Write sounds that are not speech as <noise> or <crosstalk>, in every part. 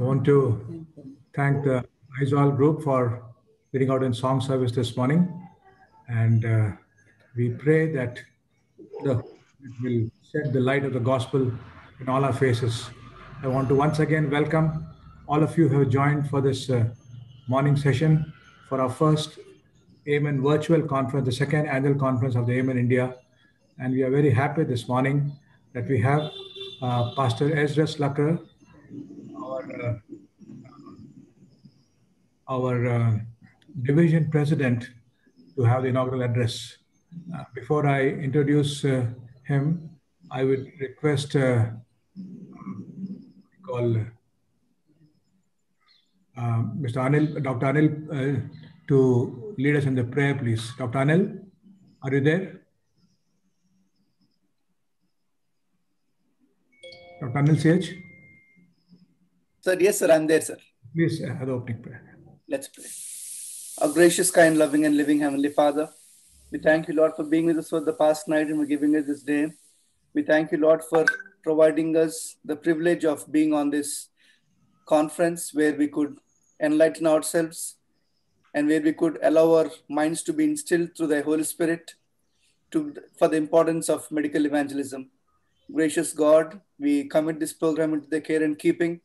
I want to thank the Aizawl group for leading out in song service this morning. And uh, we pray that the it will shed the light of the gospel in all our faces. I want to once again welcome all of you who have joined for this uh, morning session for our first Amen virtual conference, the second annual conference of the Amen India. And we are very happy this morning that we have uh, Pastor Ezras Lakra, our, uh, our uh, division president, to have the inaugural address. Uh, before I introduce him, I would request call Mr. Anil, Dr. Anil, to lead us in the prayer, please. Dr. Anil, are you there? Dr. Anil CH? Sir, yes, sir, I'm there, sir. Please have the opening prayer. Let's pray. Our gracious, kind, loving, and living Heavenly Father, we thank you, Lord, for being with us for the past night and for giving us this day. We thank you, Lord, for providing us the privilege of being on this conference where we could enlighten ourselves and where we could allow our minds to be instilled through the Holy Spirit to, for the importance of medical evangelism. Gracious God, we commit this program into the care and keeping.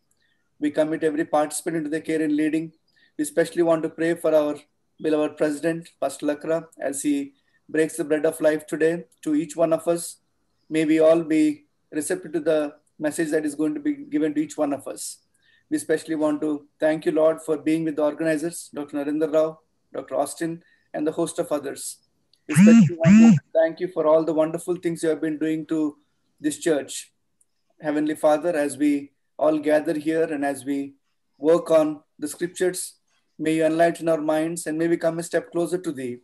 We commit every participant into the care and leading. We especially want to pray for our beloved President, Pastor Lakra, as he breaks the bread of life today to each one of us. May we all be receptive to the message that is going to be given to each one of us. We especially want to thank you, Lord, for being with the organizers, Dr. Narendra Rao, Dr. Austin, and the host of others. We especially want to mm-hmm. thank you for all the wonderful things you have been doing to this church. Heavenly Father, as we all gather here and as we work on the scriptures, may you enlighten our minds and may we come a step closer to thee.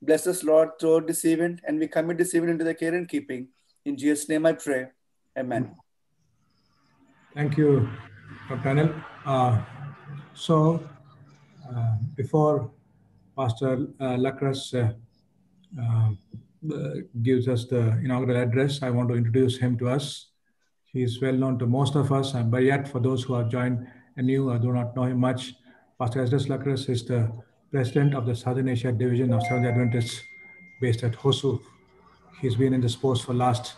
Bless us, Lord, throughout this event, and we commit this event into the care and keeping. In Jesus' name I pray. Amen. Thank you, Dr. Anil. Uh, so, uh, before Pastor uh, Lakras uh, uh, gives us the inaugural address, I want to introduce him to us. He is well known to most of us, but yet for those who have joined and anew or do not know him much, Pastor Ezras Lakra is the president of the Southern Asia Division of Seventh Adventists based at Hosur. He's been in this post for last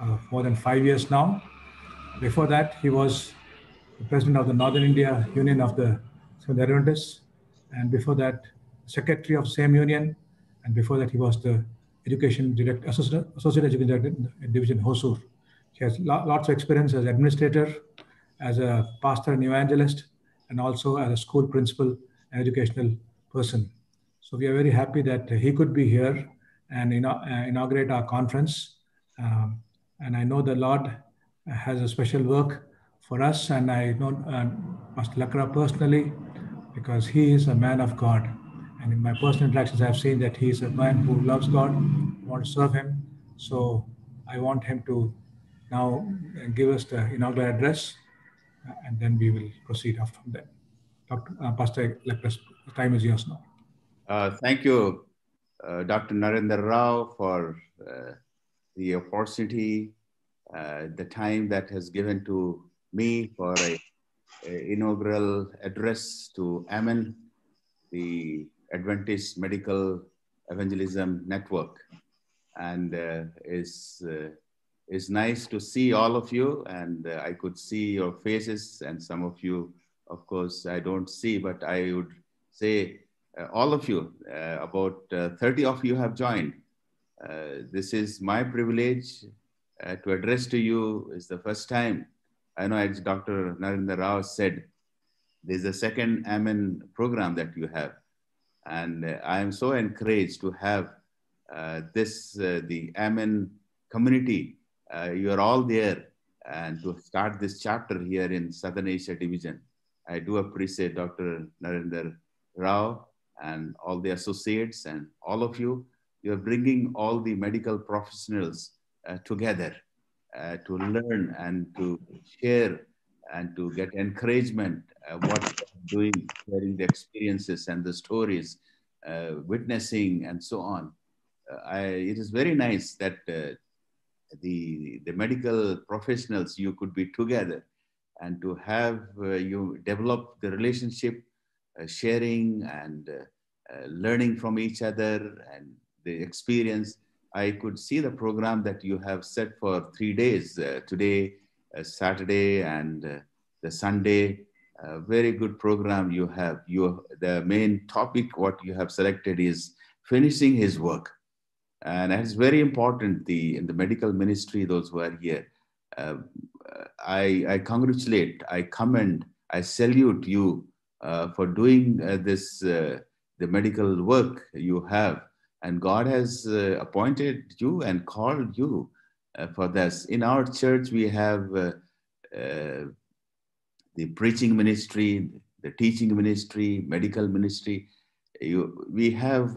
uh, more than five years now. Before that, he was the president of the Northern India Union of the Seventh Adventists, and before that, secretary of same union, and before that, he was the education director, associate, associate education director division Hosur. He has lots of experience as administrator, as a pastor and evangelist, and also as a school principal and educational person. So we are very happy that he could be here and inaugurate our conference. Um, and I know the Lord has a special work for us, and I know uh, Pastor Lakra personally because he is a man of God. And in my personal interactions, I've seen that he is a man who loves God, wants to serve Him. So I want him to now give us the inaugural address, uh, and then we will proceed after that. Dr. Uh, Pastor Lakra, the time is yours now. Uh, thank you, uh, Dr. Narendra Rao, for uh, the opportunity, uh, the time that has given to me for a, a inaugural address to Amen, the Adventist Medical Evangelism Network, and uh, is uh, is nice to see all of you, and uh, I could see your faces, and some of you, of course, I don't see, but I would say uh, all of you, uh, about uh, 30 of you have joined. this is my privilege to address to you. It's the first time I know, as Dr. Narendra Rao said, there's a second Amen program that you have. And uh, I am so encouraged to have uh, this, uh, the Amen community. Uh, you are all there and to start this chapter here in Southern Asia Division. I do appreciate Dr. Narendra Rao and all the associates and all of you. You are bringing all the medical professionals uh, together uh, to learn and to share and to get encouragement uh, what doing, sharing the experiences and the stories, uh, witnessing and so on. Uh, I, it is very nice that uh, the, the medical professionals, you could be together and to have uh, you develop the relationship, uh, sharing and uh, learning from each other and the experience. I could see the program that you have set for three days today, Saturday, and the Sunday. very good program you have. You the main topic what you have selected is finishing his work, and it's very important. The in the medical ministry, those who are here, uh, I, I, congratulate, I commend, I salute you uh, for doing uh, this, uh, the medical work you have. And God has uh, appointed you and called you uh, for this. In our church, we have the preaching ministry, the teaching ministry, medical ministry. You, we have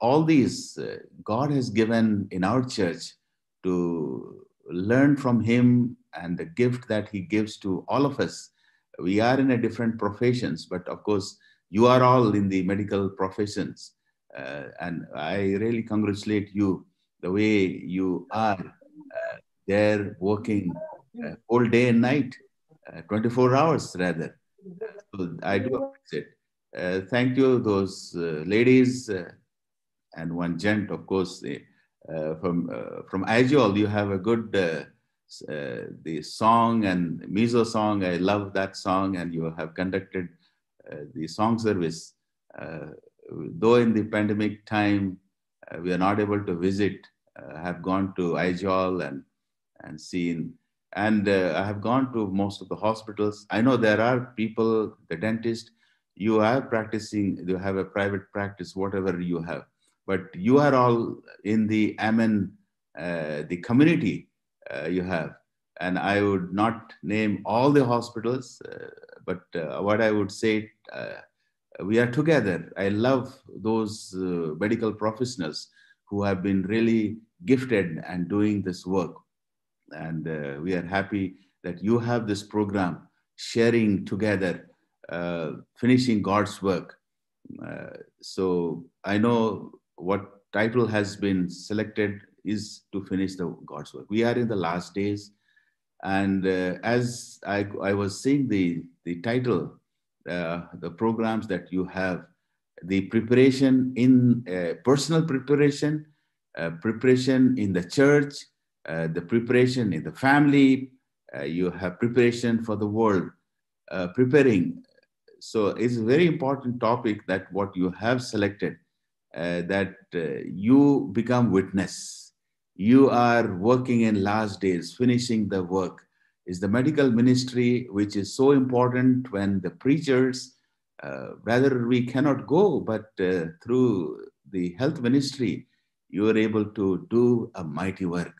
all these, God has given in our church to learn from him and the gift that he gives to all of us. We are in a different professions, but of course, you are all in the medical professions. Uh, and I really congratulate you the way you are uh, there working uh, all day and night, uh, 24 hours rather. So I do appreciate. Uh, thank you, those uh, ladies and one gent, of course. Uh, from uh, from Aizawl, you have a good uh, the song and Mizo song. I love that song, and you have conducted the song service. though in the pandemic time, we are not able to visit. have gone to Aizawl and and seen and uh, i have gone to most of the hospitals i know there are people the dentist you are practicing you have a private practice whatever you have but you are all in the Amen, uh, the community uh, you have. And I would not name all the hospitals, uh, but uh, what I would say, uh, we are together. I love those uh, medical professionals who have been really gifted and doing this work. And we are happy that you have this program sharing together, finishing God's work. so I know what title has been selected is to finish the God's work. We are in the last days. And uh, as I, I was seeing the, the title, uh, the programs that you have, the preparation in uh, personal preparation, uh, preparation in the church, uh, the preparation in the family, uh, you have preparation for the world, preparing. So it's a very important topic that what you have selected uh, that uh, you become witness. You are working in last days, finishing the work. Is the medical ministry, which is so important when the preachers, uh, rather we cannot go, but uh, through the health ministry, you are able to do a mighty work.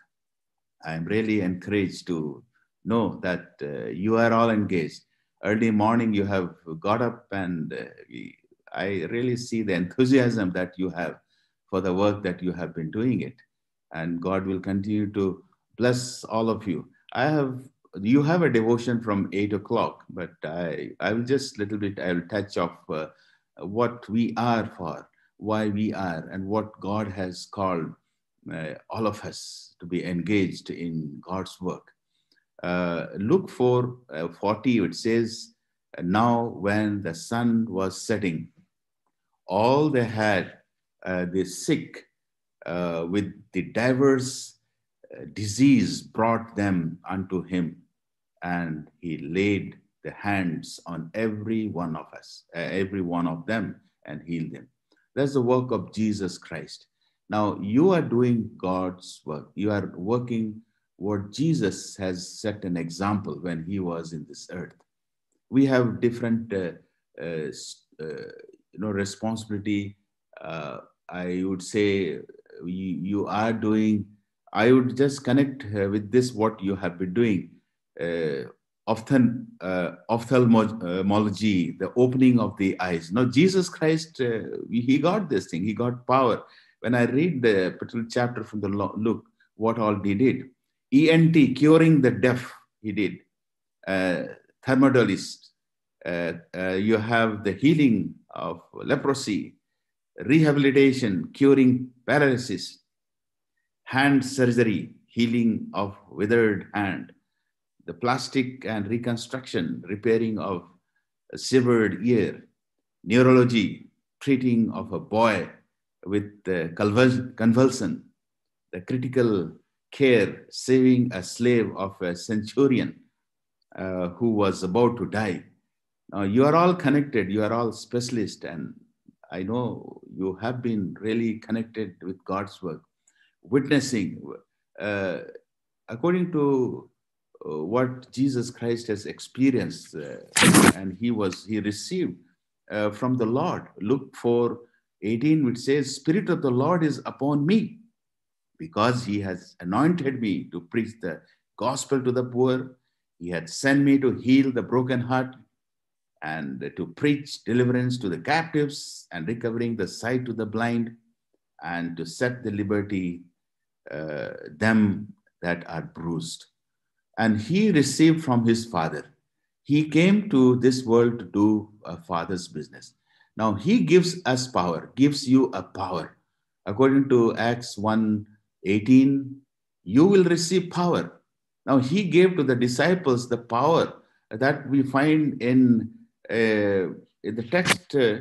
I'm really encouraged to know that uh, you are all engaged. Early morning, you have got up and uh, we, I really see the enthusiasm that you have for the work that you have been doing it. And God will continue to bless all of you. I have you have a devotion from eight o'clock, but I I will just a little bit I will touch off uh, what we are for, why we are, and what God has called uh, all of us to be engaged in God's work. Uh, Luke 4 uh, 40, it says, Now when the sun was setting, all they had, uh, the sick uh, with the diverse uh, disease brought them unto him, and he laid the hands on every one of us, uh, every one of them, and healed them. That's the work of Jesus Christ. Now you are doing God's work. You are working what Jesus has set an example when he was in this earth. We have different uh, uh, uh you know responsibility uh, i would say you, you are doing i would just connect uh, with this what you have been doing uh, often uh, ophthalmology the opening of the eyes. Now jesus christ uh, he got this thing he got power. When i read the particular chapter from the Luke what all he did ENT curing the deaf he did. Uh, uh, uh, you have the healing of leprosy, rehabilitation, curing paralysis, hand surgery, healing of withered hand, the plastic and reconstruction, repairing of a severed ear, neurology, treating of a boy with convulsion, the critical care, saving a slave of a centurion uh, who was about to die. Now, you are all connected, you are all specialists, and I know you have been really connected with God's work, witnessing. Uh, according to uh, what Jesus Christ has experienced, uh, and he was he received uh, from the Lord. Luke 4 18, which says, Spirit of the Lord is upon me, because he has anointed me to preach the gospel to the poor. He had sent me to heal the broken heart and to preach deliverance to the captives and recovering the sight to the blind and to set the liberty uh, them that are bruised. And he received from his father. He came to this world to do a father's business. Now he gives us power, gives you a power. According to Acts 1 18, you will receive power. Now he gave to the disciples the power that we find in, in the text uh,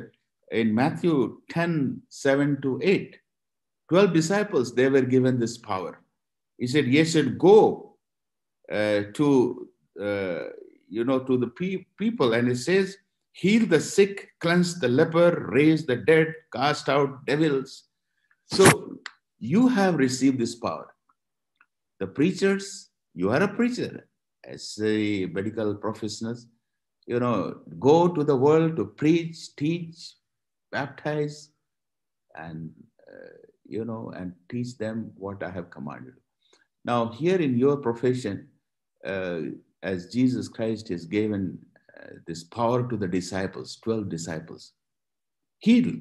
in Matthew 10 7 to 8. 12 disciples, they were given this power. He said, Yes, should go uh, to, uh, you know, to the pe- people. And it says, heal the sick, cleanse the leper, raise the dead, cast out devils. So you have received this power. The preachers, you are a preacher as a medical professionals, you know, go to the world to preach, teach, baptize, and uh, you know, and teach them what I have commanded. Now, here in your profession, uh, as Jesus Christ has given uh, this power to the disciples, 12 disciples, heal.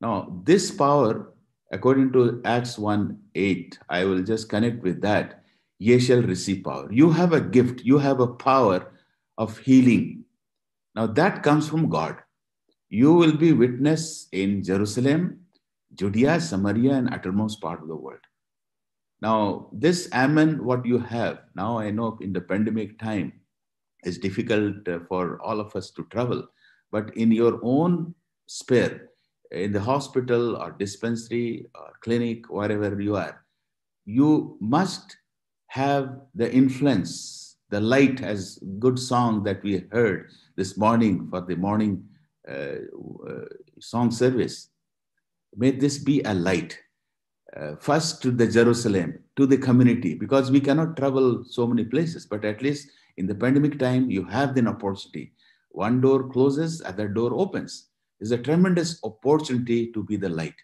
Now, this power, according to Acts 1 8, I will just connect with that. Ye shall receive power. You have a gift, you have a power of healing. Now, that comes from God. You will be witness in Jerusalem, Judea, Samaria, and uttermost part of the world. Now, this Amen, what you have, now I know in the pandemic time, is difficult uh, for all of us to travel, but in your own spare, in the hospital or dispensary or clinic, wherever you are, you must have the influence, the light, as good song that we heard this morning for the morning uh, uh, song service. May this be a light uh, first to the Jerusalem, to the community, because we cannot travel so many places, but at least in the pandemic time, you have an opportunity. One door closes, other door opens. It's a tremendous opportunity to be the light,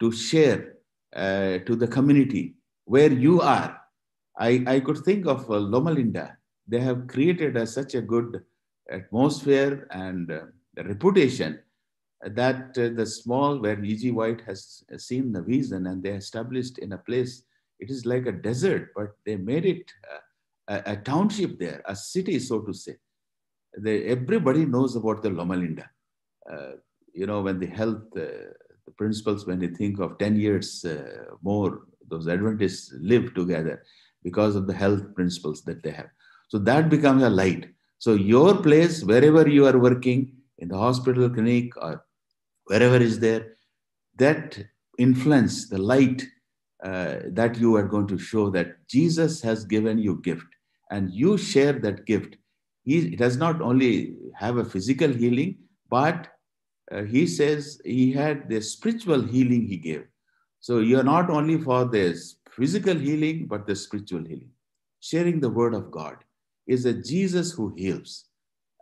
to share uh, to the community where you are. I, I could think of uh, Loma Linda. They have created a, such a good atmosphere and uh, reputation that uh, the small where E.G. White has seen the vision and they established in a place, it is like a desert, but they made it a, a township there, a city, so to say. They, everybody knows about the Loma Linda. Uh, you know, when the health, uh, the principles, when you think of 10 years uh, more, those Adventists live together because of the health principles that they have. So that becomes a light. So your place, wherever you are working, in the hospital, clinic, or wherever is there, that influence, the light uh, that you are going to show that Jesus has given you gift and you share that gift. He does not only have a physical healing, but uh, he says he had the spiritual healing he gave. So you're not only for this physical healing, but the spiritual healing. Sharing the word of God is a Jesus who heals.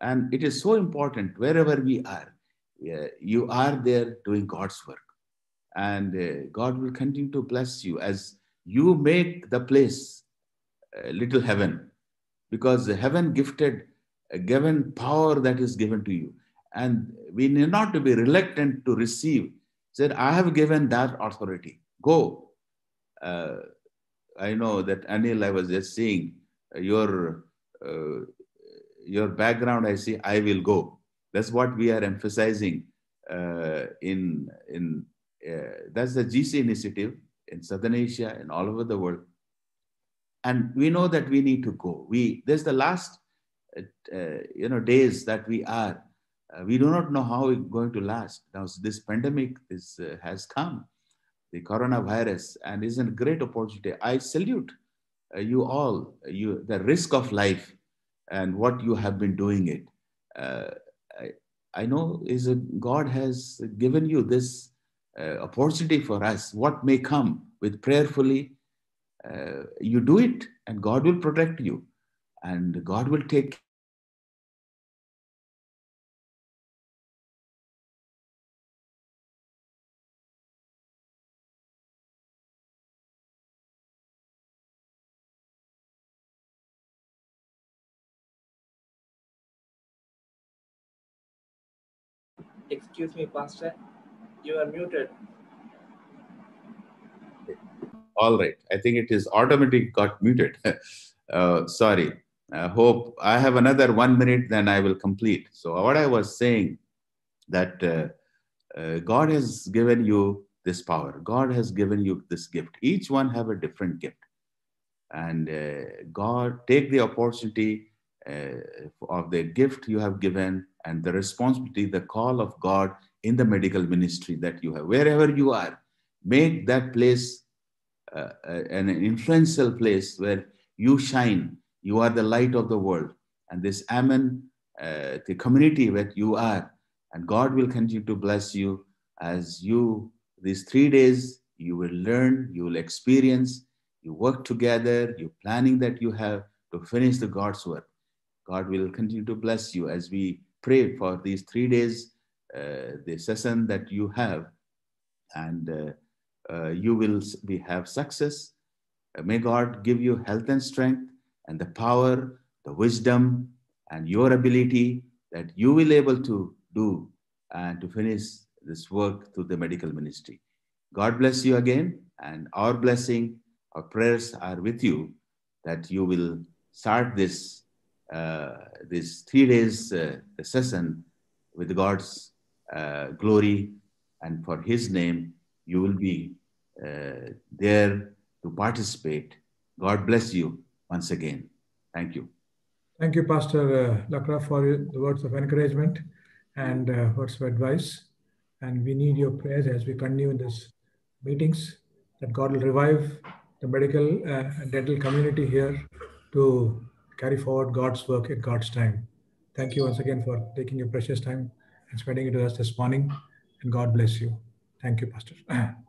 And it is so important wherever we are you are there doing God's work. And uh, God will continue to bless you as you make the place a little heaven, because heaven gifted, uh, given power that is given to you. And we need not to be reluctant to receive. Said, I have given that authority. Go. Uh, I know that Anil, I was just saying, uh, your uh, your background, I see, I will go. That's what we are emphasizing uh, in, in uh, that's the GC initiative in Southern Asia and all over the world. and we know that we need to go. We there's the last uh, you know days that we are. Uh, we do not know how it's going to last. Now this pandemic is uh, has come, the coronavirus, and is a great opportunity. I salute uh, you all. You the risk of life and what you have been doing it. Uh, I, I know is a, God has given you this uh, opportunity for us. What may come with prayerfully uh, you do it and God will protect you and God will take Excuse me, Pastor. You are muted. All right. I think it is automatic got muted. <laughs> uh, sorry. I hope I have another one minute, then I will complete. So what I was saying that uh, uh, God has given you this power. God has given you this gift. Each one have a different gift, and uh, God take the opportunity of the gift you have given and the responsibility, the call of God in the medical ministry that you have, wherever you are, make that place uh, an influential place where you shine. You are the light of the world. And this Amen, uh, the community that you are, and God will continue to bless you as you, these three days, you will learn, you will experience, you work together, you planning that you have to finish the God's work. God will continue to bless you as we pray for these three days, uh, the session that you have. And uh, uh, you will be, have success. Uh, may God give you health and strength and the power, the wisdom, and your ability that you will able to do and to finish this work through the medical ministry. God bless you again, and our blessing, our prayers are with you that you will start this this three days uh, session with God's uh, glory and for His name you will be uh, there to participate. God bless you once again. Thank you. Thank you, Pastor uh, Lakra, for the words of encouragement and uh, words of advice. And we need your prayers as we continue in these meetings that God will revive the medical uh, and dental community here to carry forward God's work at God's time. Thank you once again for taking your precious time and spending it with us this morning. And God bless you. Thank you, Pastor. <clears throat>